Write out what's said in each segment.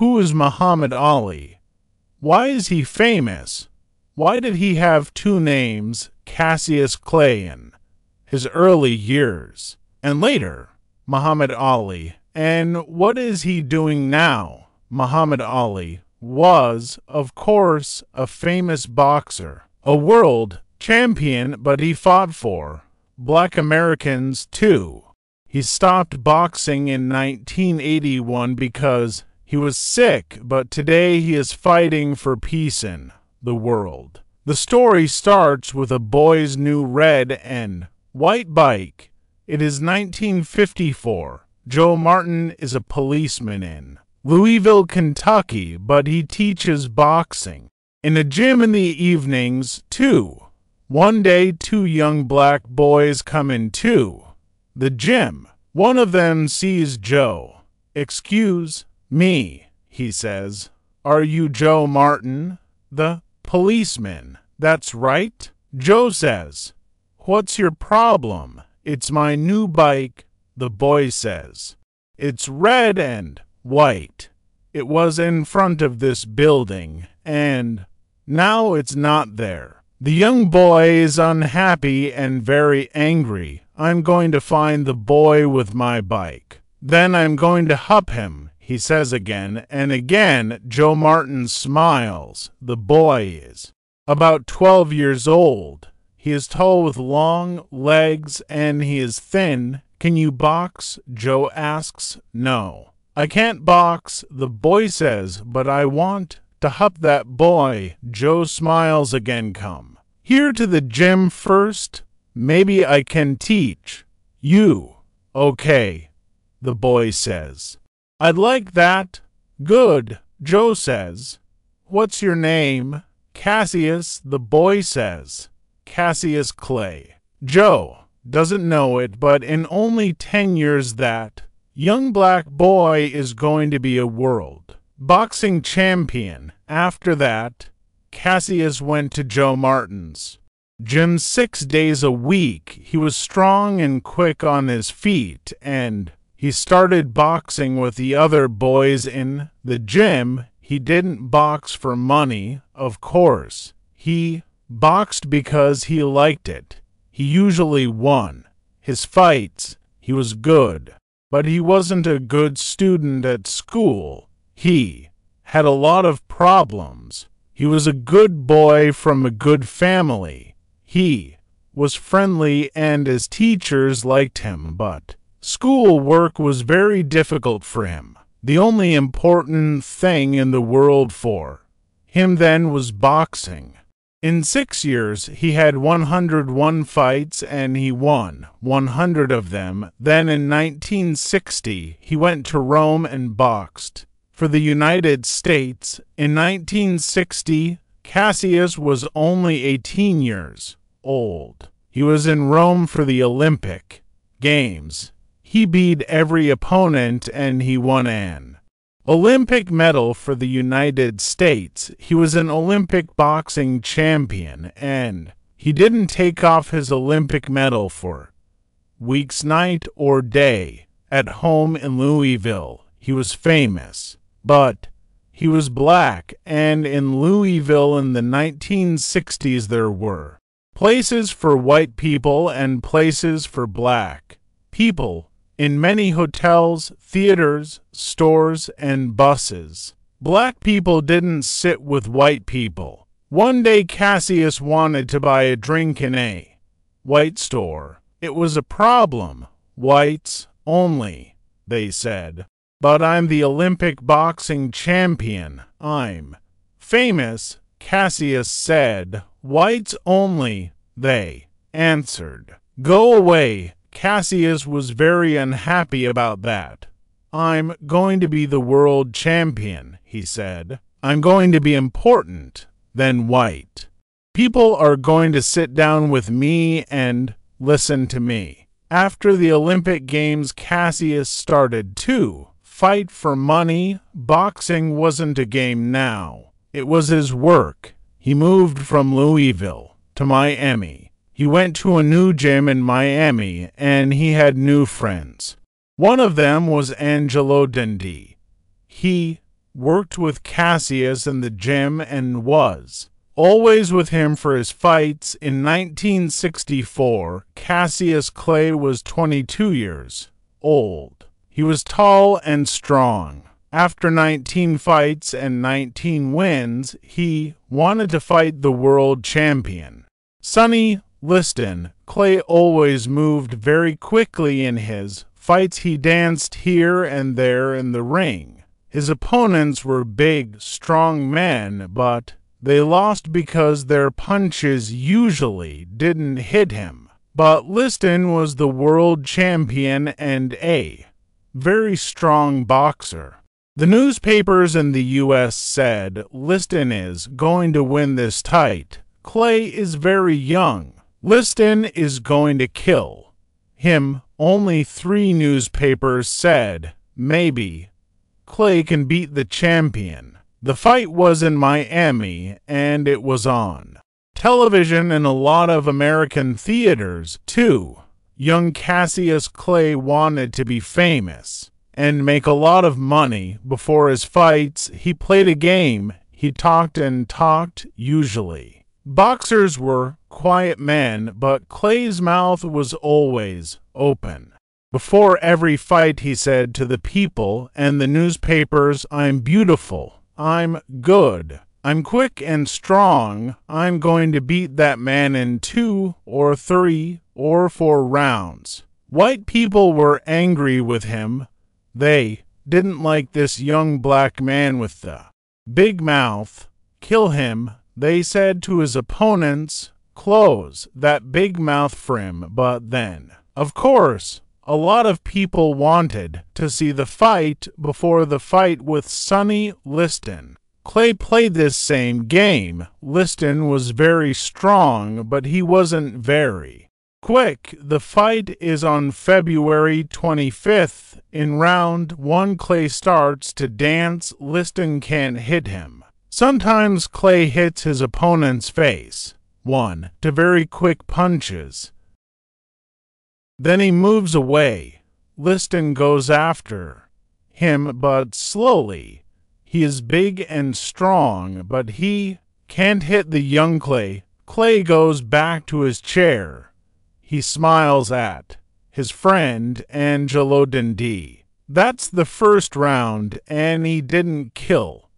Who is Muhammad Ali? Why is he famous? Why did he have two names, Cassius Clay, in his early years? And later, Muhammad Ali. And what is he doing now? Muhammad Ali was, of course, a famous boxer, a world champion, but he fought for black Americans too. He stopped boxing in 1981 because he was sick, but today he is fighting for peace in the world. The story starts with a boy's new red and white bike. It is 1954. Joe Martin is a policeman in Louisville, Kentucky, but he teaches boxing in a gym in the evenings, too. One day, two young black boys come into the gym. One of them sees Joe. Excuse me, he says. Are you Joe Martin? The policeman. That's right. Joe says. What's your problem? It's my new bike, the boy says. It's red and white. It was in front of this building, and now it's not there. The young boy is unhappy and very angry. I'm going to find the boy with my bike. Then I'm going to hup him, he says again, and again Joe Martin smiles. The boy is about 12 years old. He is tall with long legs and he is thin. Can you box? Joe asks. No. I can't box, the boy says, but I want to hup that boy. Joe smiles again. Come here to the gym first. Maybe I can teach you. Okay, the boy says. I'd like that. Good, Joe says. What's your name? Cassius, the boy says. Cassius Clay. Joe doesn't know it, but in only ten years that young black boy is going to be a world boxing champion. After that, Cassius went to Joe Martin's gym six days a week. He was strong and quick on his feet, and he started boxing with the other boys in the gym. He didn't box for money, of course. He boxed because he liked it. He usually won. His fights, he was good. But he wasn't a good student at school. He had a lot of problems. He was a good boy from a good family. He was friendly and his teachers liked him, but school work was very difficult for him. The only important thing in the world for him then was boxing. In six years, he had 101 fights and he won 100 of them. Then in 1960, he went to Rome and boxed. For the United States, in 1960, Cassius was only 18 years old. He was in Rome for the Olympic Games. He beat every opponent and he won an Olympic medal for the United States. He was an Olympic boxing champion and he didn't take off his Olympic medal for weeks, night, or day. At home in Louisville, he was famous. But he was black, and in Louisville in the 1960s there were places for white people and places for black people in many hotels, theaters, stores, and buses. Black people didn't sit with white people. One day Cassius wanted to buy a drink in a white store. It was a problem. Whites only, they said. But I'm the Olympic boxing champion. I'm famous, Cassius said. Whites only, they answered. Go away. Cassius was very unhappy about that. I'm going to be the world champion, he said. I'm going to be important than white. People are going to sit down with me and listen to me. After the Olympic Games, Cassius started too fight for money, boxing wasn't a game now. It was his work. He moved from Louisville to Miami. He went to a new gym in Miami and he had new friends. One of them was Angelo Dundee. He worked with Cassius in the gym and was always with him for his fights. In 1964, Cassius Clay was 22 years old. He was tall and strong. After 19 fights and 19 wins, he wanted to fight the world champion. Sonny Liston, Clay always moved very quickly in his fights. He danced here and there in the ring. His opponents were big, strong men, but they lost because their punches usually didn't hit him. But Liston was the world champion and a very strong boxer. The newspapers in the U.S. said Liston is going to win this tight. Clay is very young. Liston is going to kill him. Only three newspapers said maybe Clay can beat the champion. The fight was in Miami and it was on television in a lot of American theaters, too. Young Cassius Clay wanted to be famous and make a lot of money before his fights. He played a game. He talked and talked, usually. Boxers were quiet men, but Clay's mouth was always open. Before every fight, he said to the people and the newspapers, I'm beautiful. I'm good. I'm quick and strong. I'm going to beat that man in two or three or four rounds. White people were angry with him, they didn't like this young black man with the big mouth. Kill him, they said to his opponents. Close that big mouth for him. But then, of course, a lot of people wanted to see the fight before the fight with Sonny Liston. Clay played this same game. Liston was very strong, but he wasn't very quick. The fight is on February 25th. In round one, Clay starts to dance. Liston can't hit him. Sometimes Clay hits his opponent's face. One, to very quick punches. Then he moves away. Liston goes after him, but slowly. He is big and strong, but he can't hit the young Clay. Clay goes back to his chair he smiles at his friend Angelo Dundee. That's the first round, and he didn't kill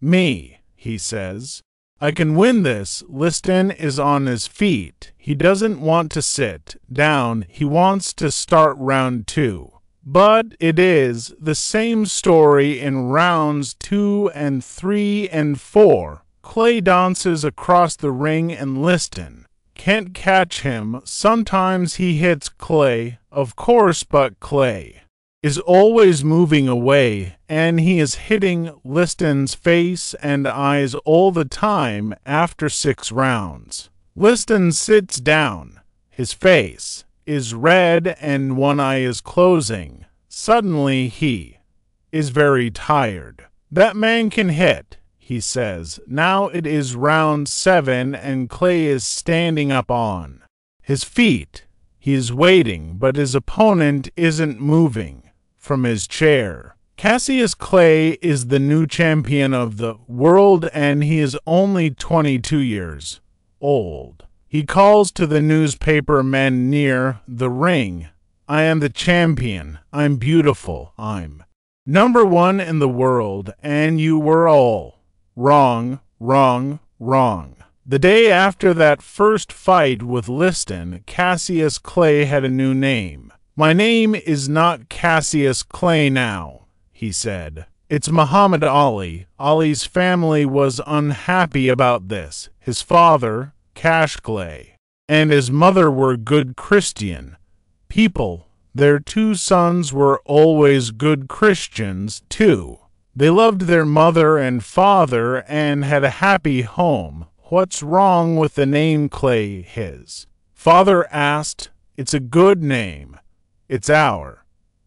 me, he says. I can win this. Liston is on his feet. He doesn't want to sit down. He wants to start round two. But it is the same story in rounds two and three and four. Clay dances across the ring and Liston can't catch him. Sometimes he hits Clay, of course, but Clay is always moving away, and he is hitting Liston's face and eyes all the time after six rounds. Liston sits down. His face is red and one eye is closing. Suddenly he is very tired. That man can hit he says. Now it is round seven, and Clay is standing up on his feet. He is waiting, but his opponent isn't moving from his chair. Cassius Clay is the new champion of the world, and he is only 22 years old. He calls to the newspaper men near the ring I am the champion. I'm beautiful. I'm number one in the world, and you were all Wrong, wrong, wrong. The day after that first fight with Liston, Cassius Clay had a new name. My name is not Cassius Clay now, he said. It's Muhammad Ali. Ali's family was unhappy about this. His father, Cash Clay, and his mother were good Christian people. Their two sons were always good Christians, too. They loved their mother and father and had a happy home. What's wrong with the name Clay his? Father asked. It's a good name. It's our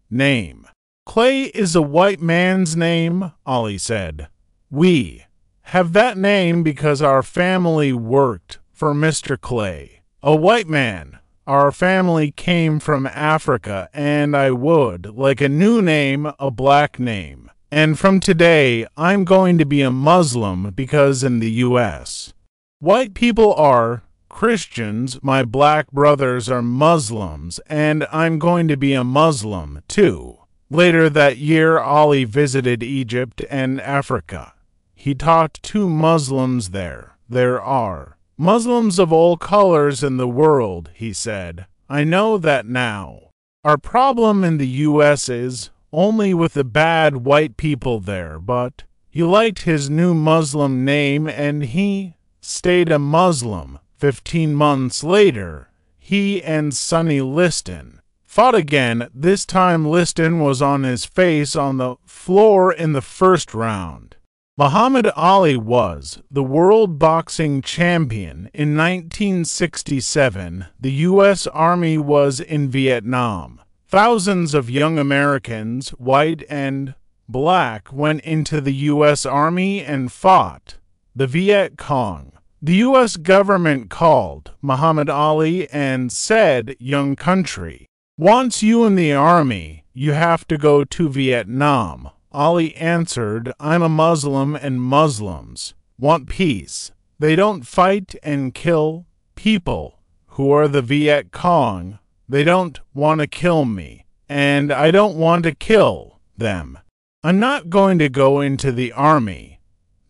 name. Clay is a white man's name, Ali said. We have that name because our family worked for Mr. Clay, a white man. Our family came from Africa, and I would like a new name, a black name. And from today, I'm going to be a Muslim because in the U.S., white people are Christians, my black brothers are Muslims, and I'm going to be a Muslim too. Later that year, Ali visited Egypt and Africa. He taught two Muslims there. There are Muslims of all colors in the world, he said. I know that now. Our problem in the U.S. is only with the bad white people there, but he liked his new Muslim name and he stayed a Muslim. Fifteen months later, he and Sonny Liston fought again. This time, Liston was on his face on the floor in the first round. Muhammad Ali was the world boxing champion in 1967. The U.S. Army was in Vietnam. Thousands of young Americans, white and black, went into the U.S. Army and fought the Viet Cong. The U.S. government called Muhammad Ali and said, Young country, wants you in the army, you have to go to Vietnam. Ali answered, I'm a Muslim and Muslims want peace. They don't fight and kill people who are the Viet Cong. They don't want to kill me, and I don't want to kill them. I'm not going to go into the army.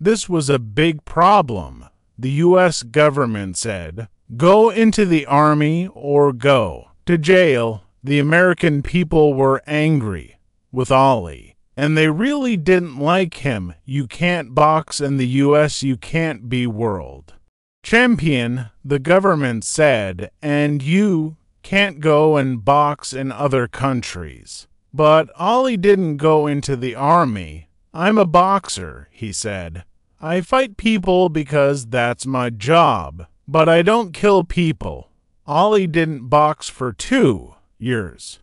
This was a big problem the U.S. government said, Go into the army or go to jail. The American people were angry with Ali, and they really didn't like him. You can't box in the U.S., you can't be world champion, the government said, and you can't go and box in other countries. But Ali didn't go into the army. I'm a boxer, he said. I fight people because that's my job, but I don't kill people. Ali didn't box for two years.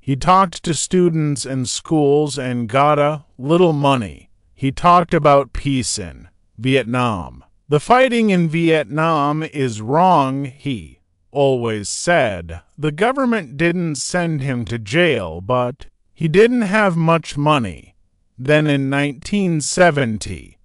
He talked to students in schools and got a little money. He talked about peace in Vietnam. The fighting in Vietnam is wrong, he always said. The government didn't send him to jail, but he didn't have much money. Then in 1970,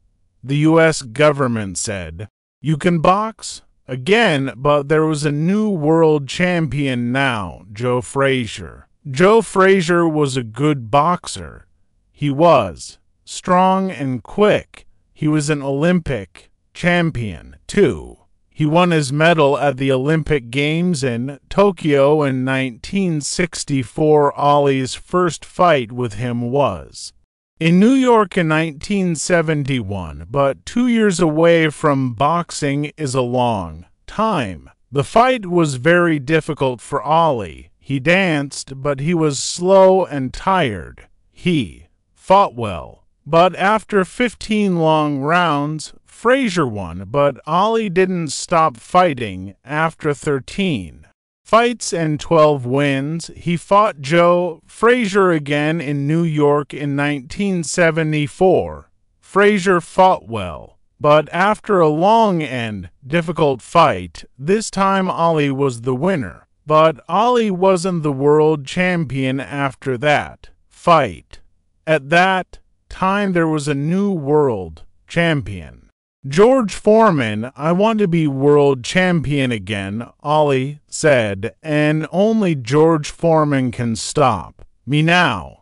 the U.S. government said, You can box again, but there was a new world champion now, Joe Frazier. Joe Frazier was a good boxer. He was strong and quick. He was an Olympic champion, too. He won his medal at the Olympic Games in Tokyo in 1964. Ali's first fight with him was in New York in 1971, but two years away from boxing is a long time. The fight was very difficult for Ali. He danced, but he was slow and tired. He fought well, but after 15 long rounds, Frazier won, but Ali didn't stop fighting after 13 fights and 12 wins. He fought Joe Frazier again in New York in 1974. Frazier fought well, but after a long and difficult fight, this time Ali was the winner. But Ali wasn't the world champion after that fight. At that time, there was a new world champion. George Foreman, I want to be world champion again, Ali said, and only George Foreman can stop me now.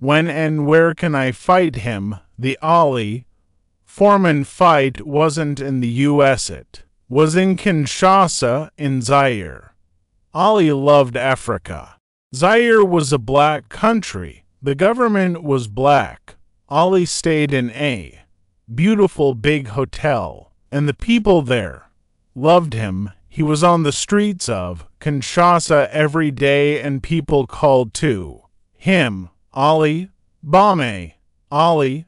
When and where can I fight him? The Ali Foreman fight wasn't in the U.S. It was in Kinshasa in Zaire. Ali loved Africa. Zaire was a black country. The government was black. Ali stayed in A beautiful big hotel, and the people there loved him. He was on the streets of Kinshasa every day, and people called to him Ali Bame, Ali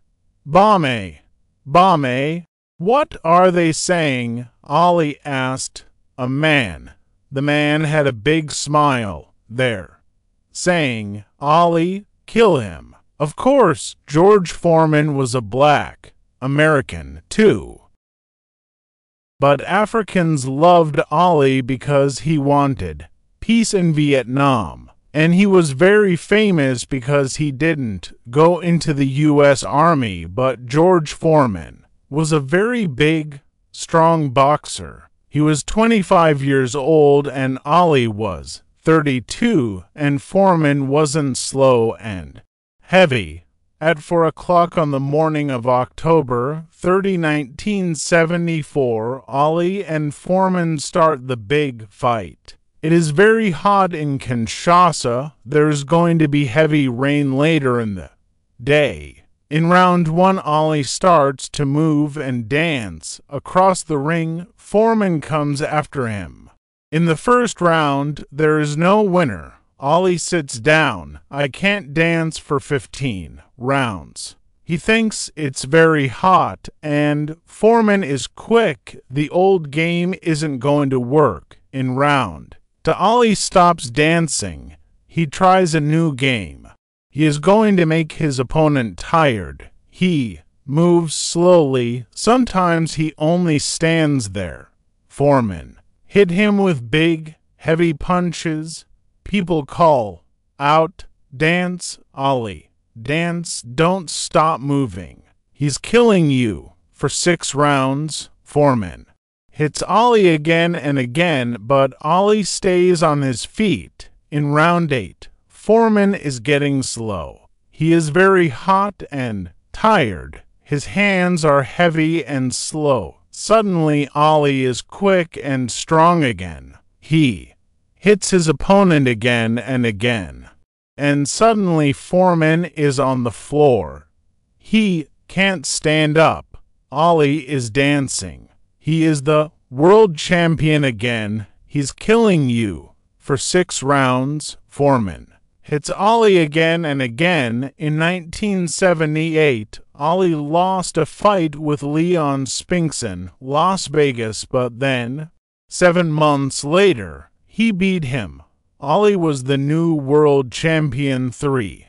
Bame, Bame. What are they saying? Ali asked a man. The man had a big smile there, saying, Ali, kill him. Of course, George Foreman was a black. American, too. But Africans loved Ali because he wanted peace in Vietnam. And he was very famous because he didn't go into the U.S. Army, but George Foreman was a very big, strong boxer. He was 25 years old and Ali was 32, and Foreman wasn't slow and heavy. At 4 o'clock on the morning of October 30, 1974, Ali and Foreman start the big fight. It is very hot in Kinshasa. There's going to be heavy rain later in the day. In round one, Ali starts to move and dance. Across the ring, Foreman comes after him. In the first round, there is no winner. Ali sits down. I can't dance for 15 rounds. He thinks it's very hot, and Foreman is quick. The old game isn't going to work in round. To Ali stops dancing. He tries a new game. He is going to make his opponent tired. He moves slowly. Sometimes he only stands there. Foreman hit him with big, heavy punches. People call out, dance, Ali. Dance, don't stop moving. He's killing you for six rounds. Foreman hits Ali again and again, but Ali stays on his feet. In round eight, Foreman is getting slow. He is very hot and tired. His hands are heavy and slow. Suddenly, Ali is quick and strong again. He hits his opponent again and again. And suddenly, Foreman is on the floor. He can't stand up. Ali is dancing. He is the world champion again. He's killing you. For six rounds, Foreman hits Ali again and again. In 1978, Ali lost a fight with Leon Spinks in, Las Vegas, but then, seven months later, he beat him. Ali was the new world champion three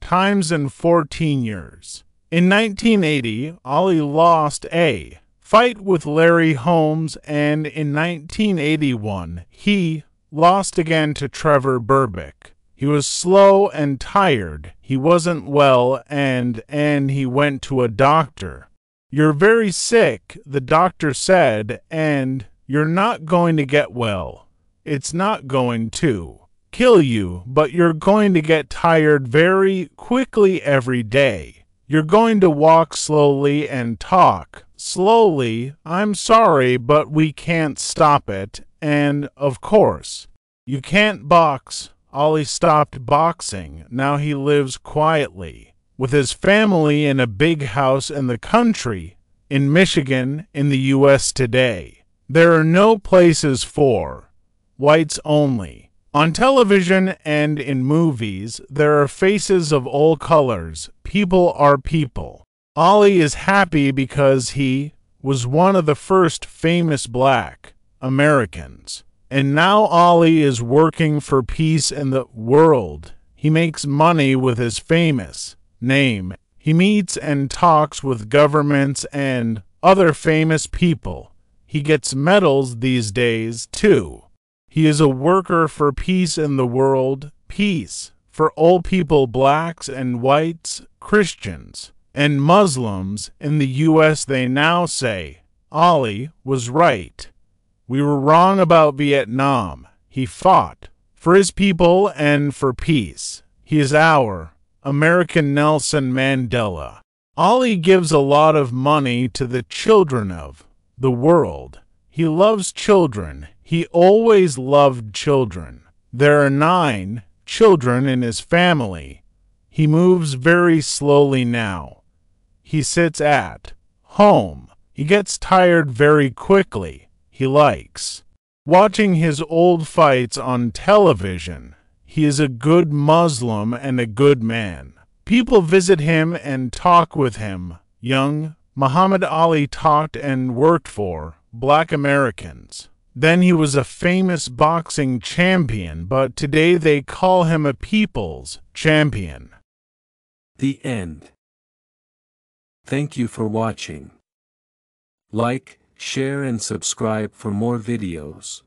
times in 14 years. In 1980, Ali lost a fight with Larry Holmes, and in 1981 he lost again to Trevor Berbick. He was slow and tired. He wasn't well, and and he went to a doctor. You're very sick, the doctor said, and you're not going to get well. It's not going to kill you, but you're going to get tired very quickly every day. You're going to walk slowly and talk slowly, I'm sorry, but we can't stop it. And, of course, you can't box. Ali stopped boxing. Now he lives quietly with his family in a big house in the country, in Michigan, in the U.S. today. There are no places for whites only. On television and in movies, there are faces of all colors. People are people. Ali is happy because he was one of the first famous black Americans. And now Ali is working for peace in the world. He makes money with his famous name. He meets and talks with governments and other famous people. He gets medals these days, too. He is a worker for peace in the world, peace for all people, blacks and whites, Christians and Muslims in the U.S. they now say, Ali was right. We were wrong about Vietnam. He fought for his people and for peace. He is our American Nelson Mandela. Ali gives a lot of money to the children of the world. He loves children. He always loved children. There are nine children in his family. He moves very slowly now he sits at home. He gets tired very quickly. He likes watching his old fights on television. He is a good Muslim and a good man. People visit him and talk with him. Young Muhammad Ali talked and worked for black Americans. Then he was a famous boxing champion, but today they call him a people's champion. The end. Thank you for watching. Like, share and subscribe for more videos.